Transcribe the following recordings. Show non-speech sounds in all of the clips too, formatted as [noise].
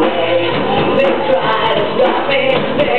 way. They try to stop me.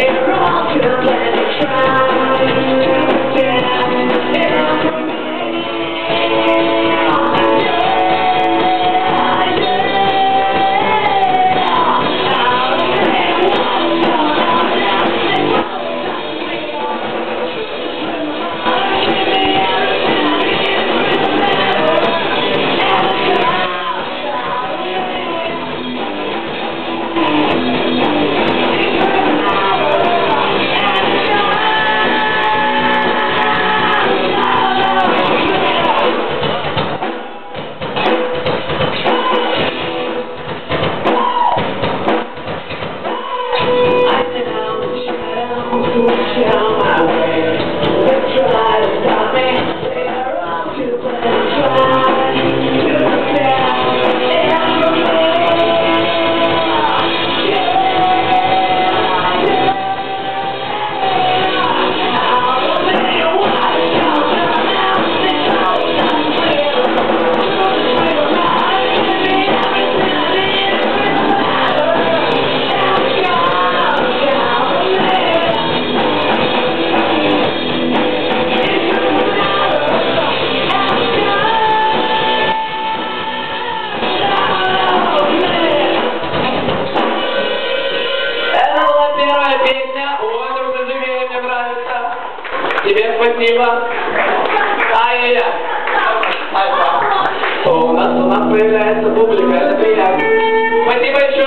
pubblica, sapete,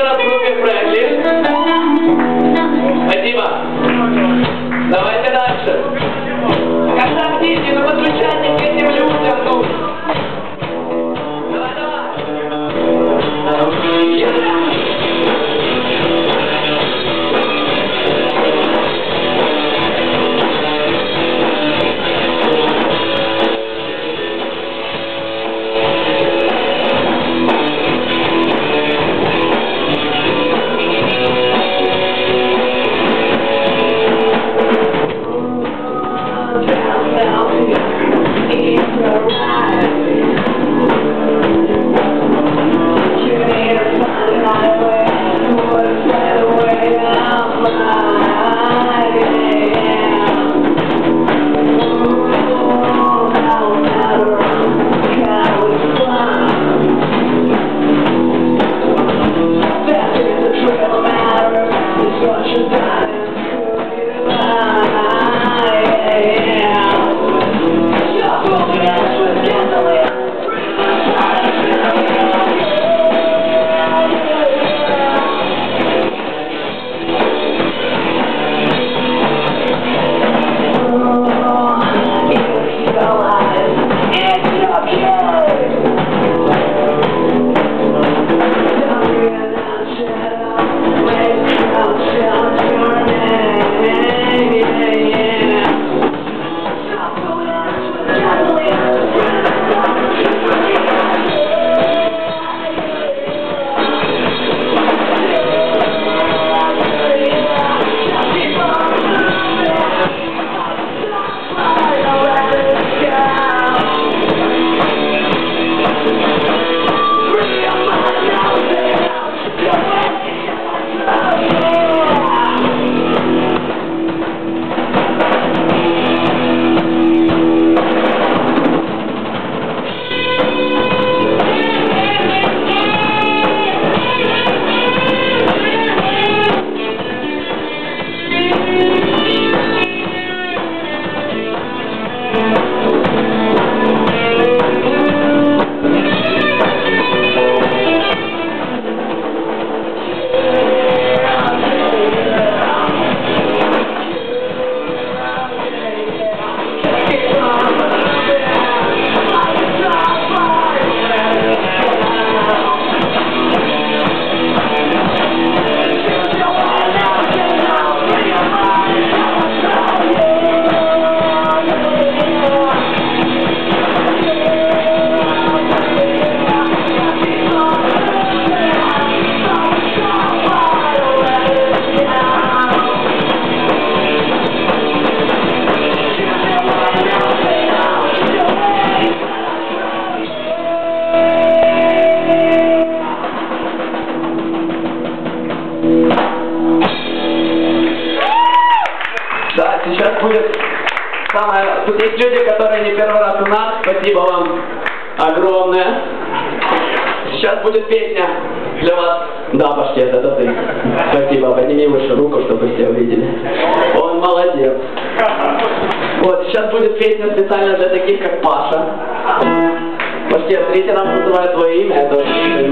Спасибо вам огромное. Сейчас будет песня для вас. Да, Паштет, это ты. Спасибо. Подними выше руку, чтобы все увидели. Он молодец. Вот, сейчас будет песня специально для таких, как Паша. Паштет, третий раз называю твое имя, это очень не?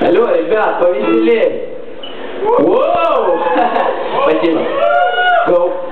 Алло, ребят, повеселей. Воу! Спасибо. [laughs] Go.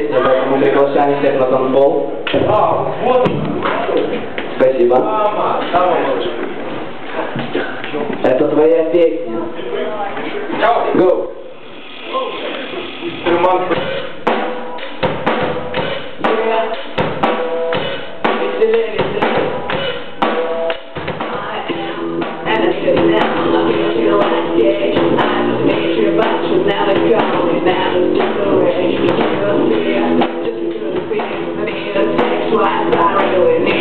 песня, поэтому приглашаем всех на танцпол. А, вот. Спасибо. Мама, Это твоя песня. Go. Guardado en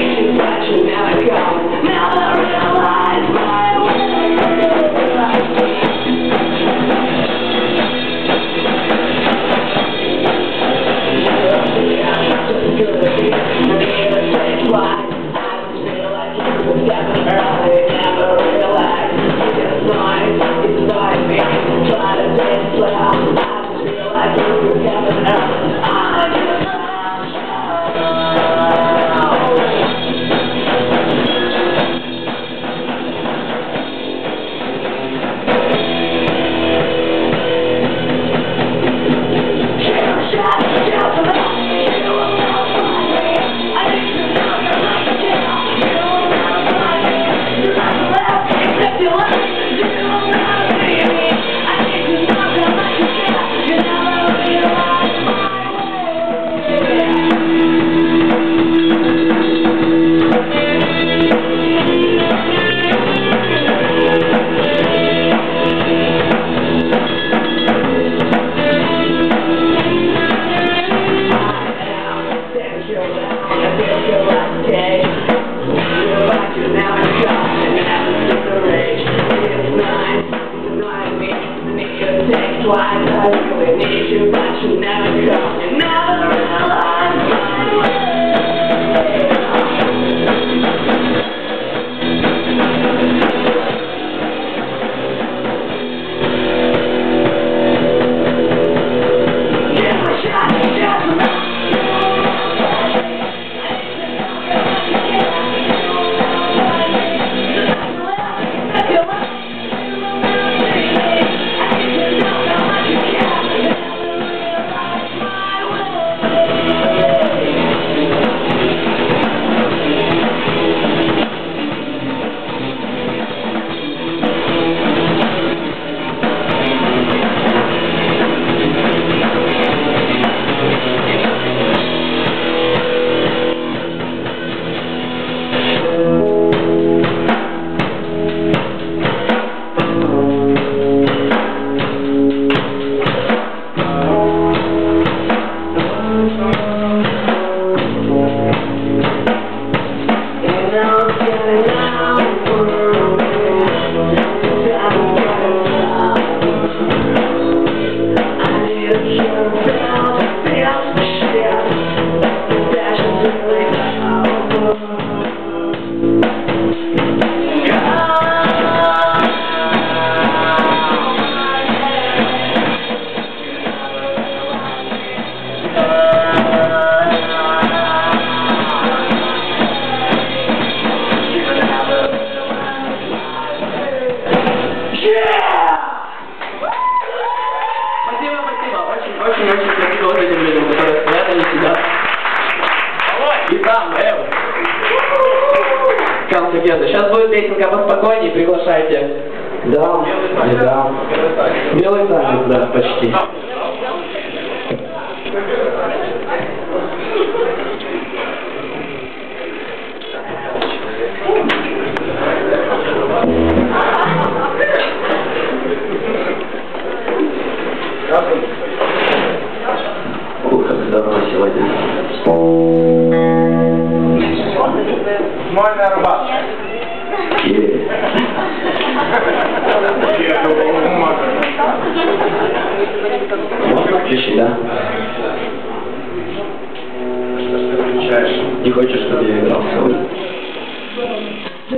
When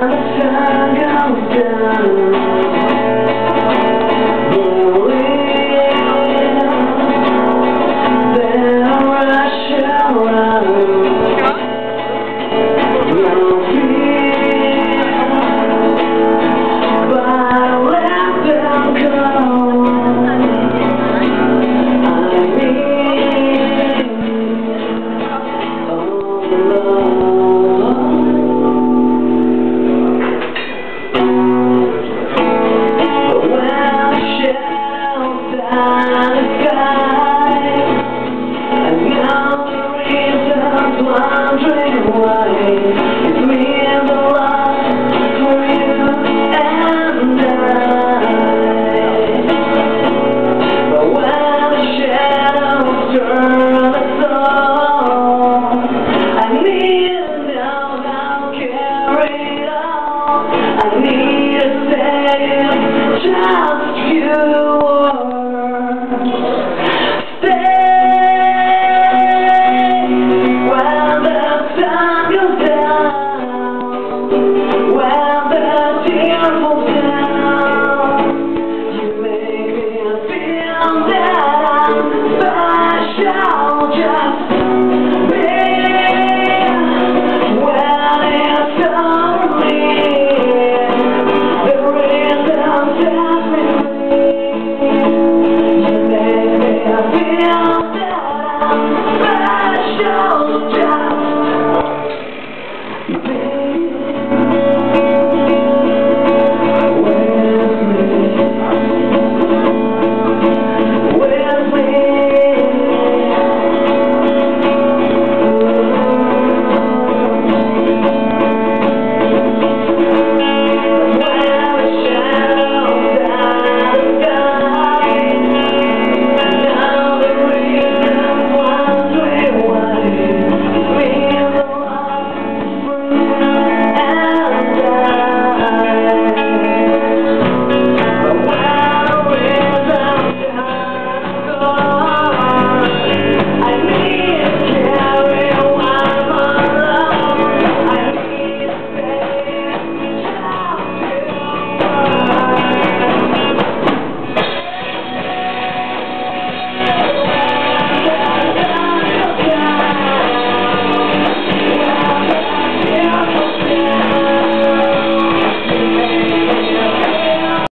the sun goes down